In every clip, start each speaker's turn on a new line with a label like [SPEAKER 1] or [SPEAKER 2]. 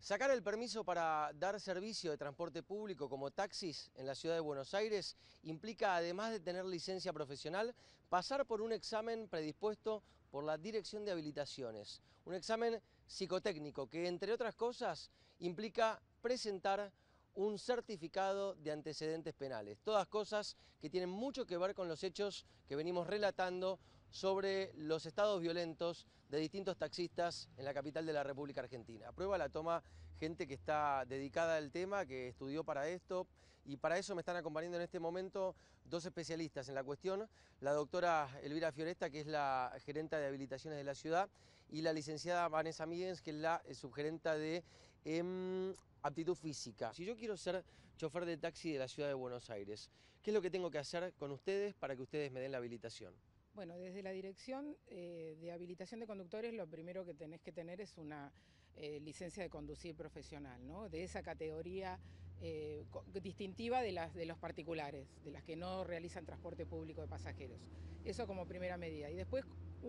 [SPEAKER 1] Sacar el permiso para dar servicio de transporte público como taxis en la ciudad de Buenos Aires implica, además de tener licencia profesional, pasar por un examen predispuesto por la Dirección de Habilitaciones. Un examen psicotécnico que, entre otras cosas, implica presentar un certificado de antecedentes penales. Todas cosas que tienen mucho que ver con los hechos que venimos relatando sobre los estados violentos de distintos taxistas en la capital de la República Argentina. Prueba la toma gente que está dedicada al tema, que estudió para esto y para eso me están acompañando en este momento dos especialistas en la cuestión, la doctora Elvira Fioresta, que es la gerenta de habilitaciones de la ciudad, y la licenciada Vanessa Míguez, que es la subgerenta de em, aptitud física. Si yo quiero ser chofer de taxi de la ciudad de Buenos Aires, ¿qué es lo que tengo que hacer con ustedes para que ustedes me den la habilitación?
[SPEAKER 2] Bueno, desde la Dirección eh, de Habilitación de Conductores lo primero que tenés que tener es una eh, licencia de conducir profesional, ¿no? de esa categoría eh, distintiva de, las, de los particulares, de las que no realizan transporte público de pasajeros. Eso como primera medida. Y después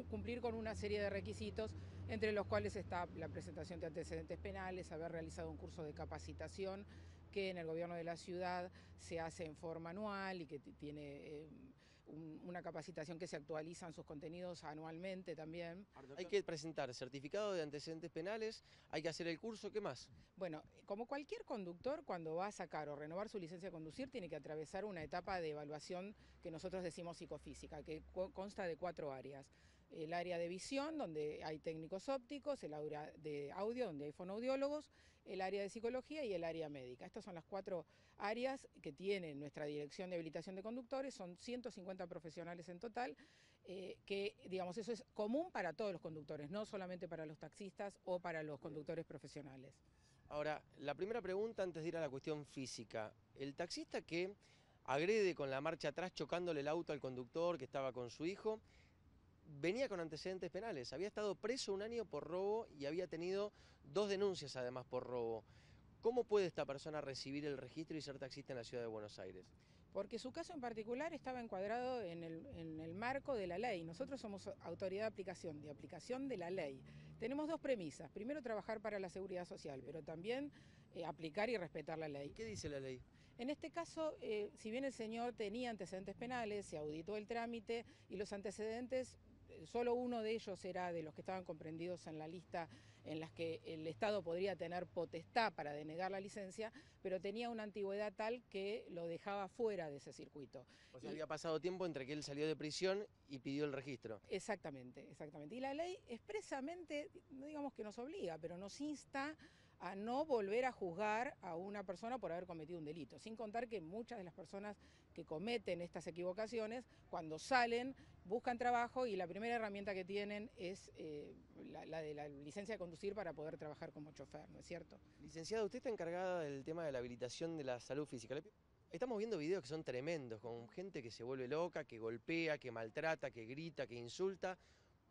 [SPEAKER 2] cumplir con una serie de requisitos, entre los cuales está la presentación de antecedentes penales, haber realizado un curso de capacitación que en el gobierno de la ciudad se hace en forma anual y que tiene una capacitación que se actualizan sus contenidos anualmente también.
[SPEAKER 1] Hay que presentar certificado de antecedentes penales, hay que hacer el curso, ¿qué más?
[SPEAKER 2] Bueno, como cualquier conductor, cuando va a sacar o renovar su licencia de conducir, tiene que atravesar una etapa de evaluación que nosotros decimos psicofísica, que consta de cuatro áreas el área de visión, donde hay técnicos ópticos, el área de audio, donde hay fonoaudiólogos, el área de psicología y el área médica. Estas son las cuatro áreas que tiene nuestra Dirección de Habilitación de Conductores, son 150 profesionales en total, eh, que digamos eso es común para todos los conductores, no solamente para los taxistas o para los conductores profesionales.
[SPEAKER 1] Ahora, la primera pregunta antes de ir a la cuestión física, el taxista que agrede con la marcha atrás chocándole el auto al conductor que estaba con su hijo, venía con antecedentes penales, había estado preso un año por robo y había tenido dos denuncias además por robo. ¿Cómo puede esta persona recibir el registro y ser taxista en la ciudad de Buenos Aires?
[SPEAKER 2] Porque su caso en particular estaba encuadrado en el, marco de la ley. Nosotros somos autoridad de aplicación, de aplicación de la ley. Tenemos dos premisas. Primero, trabajar para la seguridad social, pero también eh, aplicar y respetar la ley.
[SPEAKER 1] ¿Qué dice la ley?
[SPEAKER 2] En este caso, eh, si bien el señor tenía antecedentes penales, se auditó el trámite y los antecedentes solo uno de ellos era de los que estaban comprendidos en la lista en las que el Estado podría tener potestad para denegar la licencia, pero tenía una antigüedad tal que lo dejaba fuera de ese circuito.
[SPEAKER 1] O sea, había pasado tiempo entre que él salió de prisión y pidió el registro.
[SPEAKER 2] Exactamente, exactamente. Y la ley expresamente, no digamos que nos obliga, pero nos insta a no volver a juzgar a una persona por haber cometido un delito, sin contar que muchas de las personas que cometen estas equivocaciones, cuando salen, buscan trabajo y la primera herramienta que tienen es eh, la, de la licencia de conducir para poder trabajar como chofer, ¿no es cierto?
[SPEAKER 1] Licenciada, usted está encargada del tema de la habilitación de la salud física. Estamos viendo videos que son tremendos, con gente que se vuelve loca, que golpea, que maltrata, que grita, que insulta.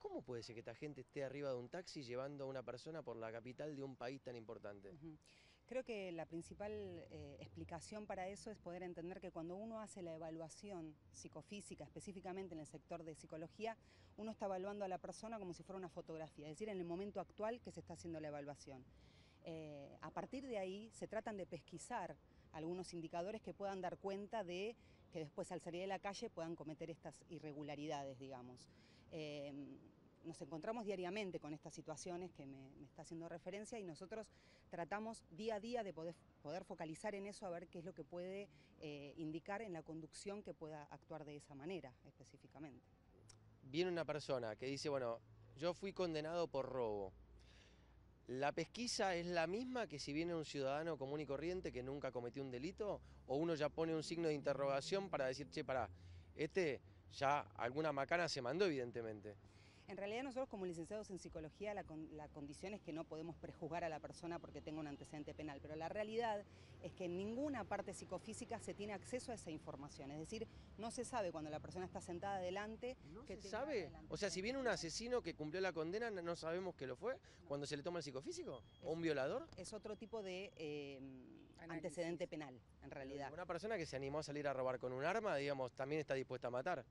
[SPEAKER 1] ¿Cómo puede ser que esta gente esté arriba de un taxi llevando a una persona por la capital de un país tan importante?
[SPEAKER 3] Creo que la principal eh, explicación para eso es poder entender que cuando uno hace la evaluación psicofísica, específicamente en el sector de psicología, uno está evaluando a la persona como si fuera una fotografía, es decir, en el momento actual que se está haciendo la evaluación. Eh, a partir de ahí se tratan de pesquisar algunos indicadores que puedan dar cuenta de que después al salir de la calle puedan cometer estas irregularidades, digamos. Eh, nos encontramos diariamente con estas situaciones que me, está haciendo referencia y nosotros tratamos día a día de poder, poder focalizar en eso a ver qué es lo que puede eh, indicar en la conducción que pueda actuar de esa manera específicamente.
[SPEAKER 1] Viene una persona que dice, bueno, yo fui condenado por robo, ¿La pesquisa es la misma que si viene un ciudadano común y corriente que nunca cometió un delito? ¿O uno ya pone un signo de interrogación para decir, che, pará, este ya alguna macana se mandó evidentemente?
[SPEAKER 3] En realidad nosotros como licenciados en psicología la, condición es que no podemos prejuzgar a la persona porque tenga un antecedente penal, pero la realidad es que en ninguna parte psicofísica se tiene acceso a esa información, es decir, no se sabe cuando la persona está sentada adelante.
[SPEAKER 1] ¿No se sabe? O sea, si viene un asesino que cumplió la condena, ¿no sabemos que lo fue cuando se le toma el psicofísico? ¿O un violador?
[SPEAKER 3] Es otro tipo de eh, antecedente penal, en realidad.
[SPEAKER 1] Una persona que se animó a salir a robar con un arma, digamos, también está dispuesta a matar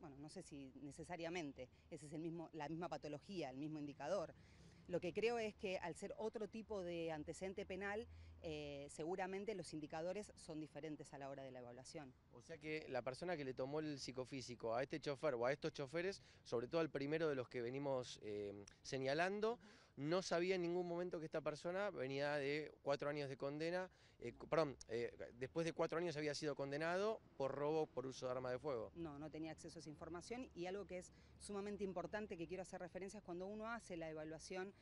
[SPEAKER 3] bueno, no sé si necesariamente, ese es el mismo, la misma patología, el mismo indicador. Lo que creo es que al ser otro tipo de antecedente penal, eh, seguramente los indicadores son diferentes a la hora de la evaluación.
[SPEAKER 1] O sea que la persona que le tomó el psicofísico a este chofer o a estos choferes, sobre todo al primero de los que venimos eh, señalando, no sabía en ningún momento que esta persona venía de cuatro años de condena, eh, perdón, después de cuatro años había sido condenado por robo por uso de arma de fuego.
[SPEAKER 3] No, no tenía acceso a esa información y algo que es sumamente importante que quiero hacer referencia es cuando uno hace la evaluación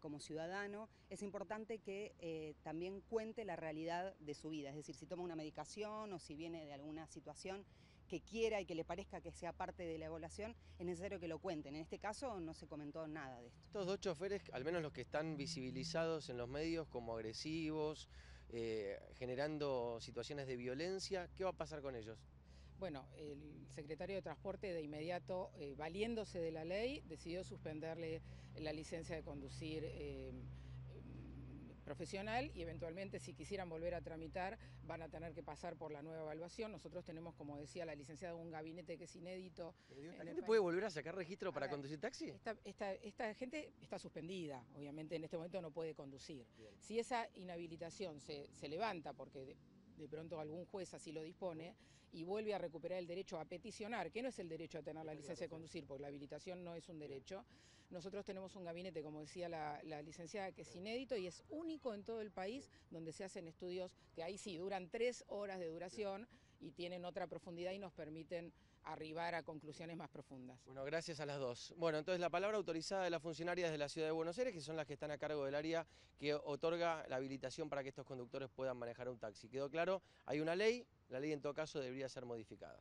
[SPEAKER 3] como ciudadano, es importante que también cuente la realidad de su vida, es decir, si toma una medicación o si viene de alguna situación que quiera y que le parezca que sea parte de la evaluación, es necesario que lo cuenten. En este caso no se comentó nada de esto.
[SPEAKER 1] Estos dos choferes, al menos los que están visibilizados en los medios como agresivos, eh, generando situaciones de violencia, ¿qué va a pasar con ellos?
[SPEAKER 2] Bueno, el secretario de Transporte de inmediato, eh, valiéndose de la ley, decidió suspenderle la licencia de conducir. Eh, profesional y eventualmente si quisieran volver a tramitar van a tener que pasar por la nueva evaluación. Nosotros tenemos, como decía la licenciada, un gabinete que es inédito.
[SPEAKER 1] ¿La gente puede volver a sacar registro para conducir taxi?
[SPEAKER 2] Esta, gente está suspendida, obviamente en este momento no puede conducir. Si esa inhabilitación se, se levanta porque de pronto algún juez así lo dispone, y vuelve a recuperar el derecho a peticionar, que no es el derecho a tener la licencia de conducir, porque la habilitación no es un derecho. Nosotros tenemos un gabinete, como decía la, la licenciada, que es inédito y es único en todo el país, donde se hacen estudios que ahí sí duran tres horas de duración y tienen otra profundidad y nos permiten arribar a conclusiones más profundas.
[SPEAKER 1] Bueno, gracias a las dos. Bueno, entonces la palabra autorizada de las funcionarias de la Ciudad de Buenos Aires, que son las que están a cargo del área que otorga la habilitación para que estos conductores puedan manejar un taxi. ¿Quedó claro? Hay una ley, la ley en todo caso debería ser modificada.